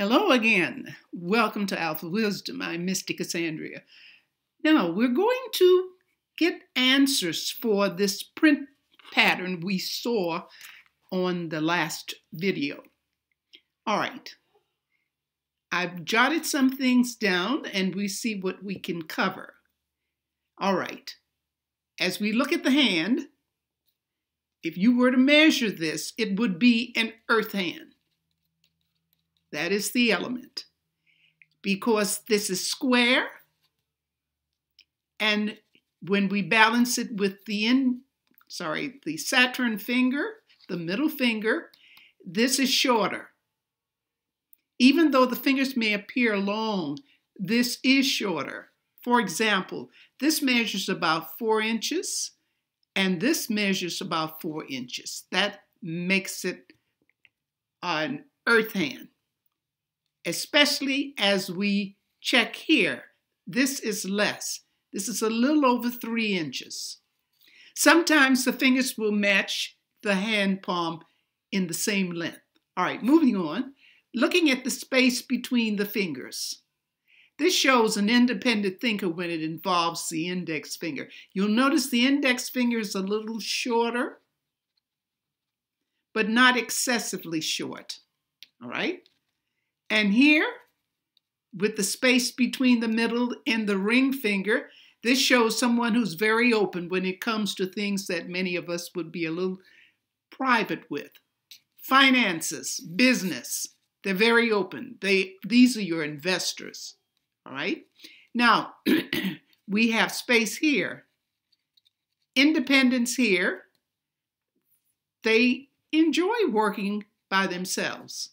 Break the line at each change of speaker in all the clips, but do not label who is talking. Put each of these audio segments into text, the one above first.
Hello again. Welcome to Alpha Wisdom. I'm Mystic Cassandria. Now, we're going to get answers for this print pattern we saw on the last video. All right. I've jotted some things down and we see what we can cover. All right. As we look at the hand, if you were to measure this, it would be an earth hand. That is the element. Because this is square, and when we balance it with the in, sorry, the Saturn finger, the middle finger, this is shorter. Even though the fingers may appear long, this is shorter. For example, this measures about four inches, and this measures about four inches. That makes it an earth hand, especially as we check here. This is less. This is a little over three inches. Sometimes the fingers will match the hand palm in the same length. All right, moving on looking at the space between the fingers. This shows an independent thinker when it involves the index finger. You'll notice the index finger is a little shorter, but not excessively short. All right? And here, with the space between the middle and the ring finger, this shows someone who's very open when it comes to things that many of us would be a little private with. Finances, business, they're very open. They these are your investors. All right. Now we have space here. Independence here. They enjoy working by themselves.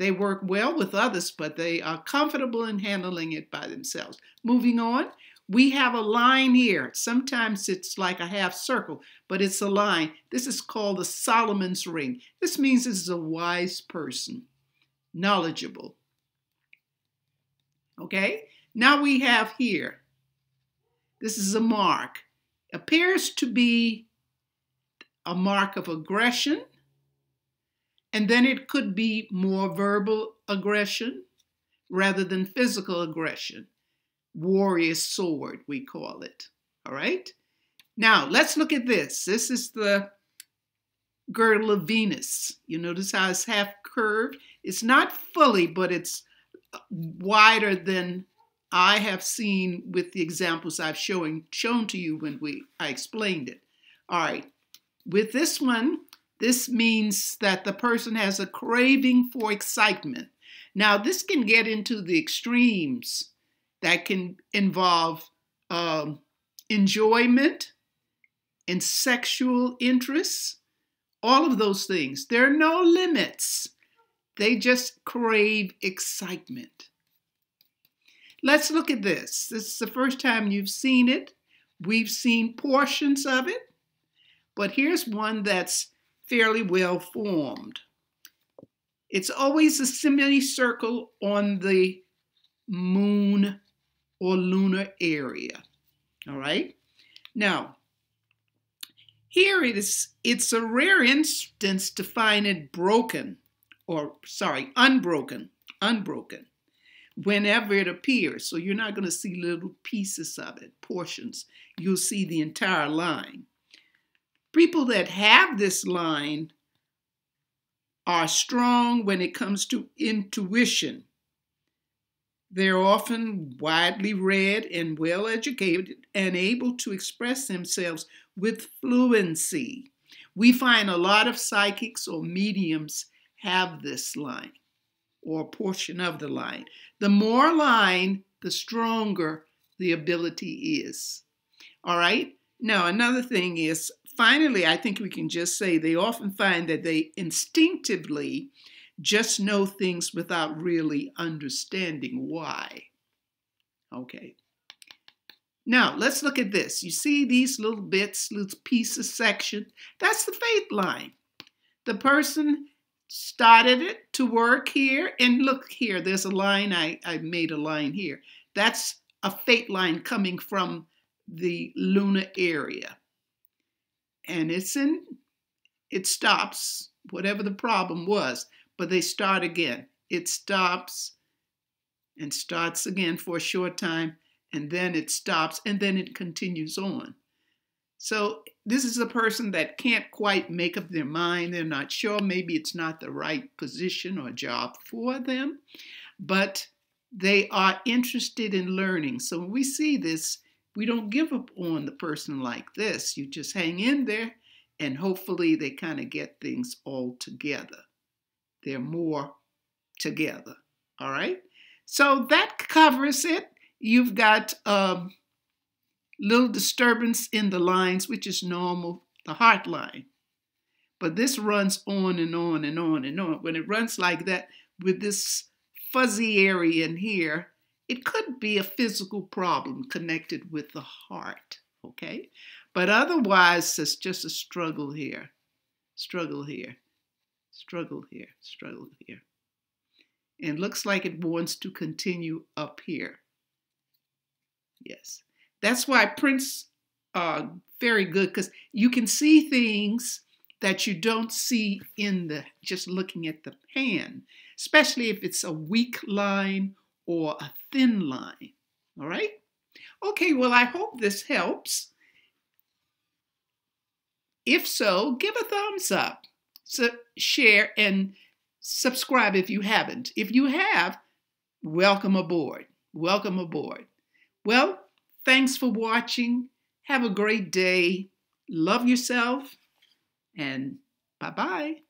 They work well with others, but they are comfortable in handling it by themselves. Moving on, we have a line here. Sometimes it's like a half circle, but it's a line. This is called the Solomon's ring. This means this is a wise person knowledgeable. Okay, now we have here, this is a mark. Appears to be a mark of aggression, and then it could be more verbal aggression rather than physical aggression. Warrior sword, we call it. All right? Now, let's look at this. This is the girdle of Venus. You notice how it's half curved? It's not fully, but it's wider than I have seen with the examples I've showing, shown to you when we I explained it. All right, with this one, this means that the person has a craving for excitement. Now, this can get into the extremes that can involve um, enjoyment and sexual interests, all of those things. There are no limits. They just crave excitement. Let's look at this. This is the first time you've seen it. We've seen portions of it, but here's one that's fairly well formed. It's always a semicircle on the moon or lunar area. All right? Now, here it is, it's a rare instance to find it broken or sorry, unbroken, unbroken, whenever it appears. So you're not going to see little pieces of it, portions. You'll see the entire line. People that have this line are strong when it comes to intuition. They're often widely read and well educated and able to express themselves with fluency. We find a lot of psychics or mediums have this line or portion of the line. The more line, the stronger the ability is. All right? Now, another thing is finally, I think we can just say they often find that they instinctively just know things without really understanding why. Okay. Now, let's look at this. You see these little bits, little pieces, section? That's the fate line. The person started it to work here. And look here, there's a line, I, I made a line here. That's a fate line coming from the lunar area. And it's in, it stops, whatever the problem was, but they start again. it stops and starts again for a short time, and then it stops, and then it continues on. So this is a person that can't quite make up their mind. They're not sure. Maybe it's not the right position or job for them, but they are interested in learning. So when we see this, we don't give up on the person like this. You just hang in there and hopefully they kind of get things all together. They're more together. All right. So that covers it. You've got a um, little disturbance in the lines, which is normal, the heart line. But this runs on and on and on and on. When it runs like that with this fuzzy area in here, it could be a physical problem connected with the heart, okay? But otherwise, it's just a struggle here, struggle here, struggle here, struggle here. And looks like it wants to continue up here. Yes. That's why prints are very good because you can see things that you don't see in the just looking at the pan, especially if it's a weak line or a thin line. All right? Okay, well, I hope this helps. If so, give a thumbs up, so share, and subscribe if you haven't. If you have, welcome aboard. Welcome aboard. Well, thanks for watching. Have a great day. Love yourself, and bye bye.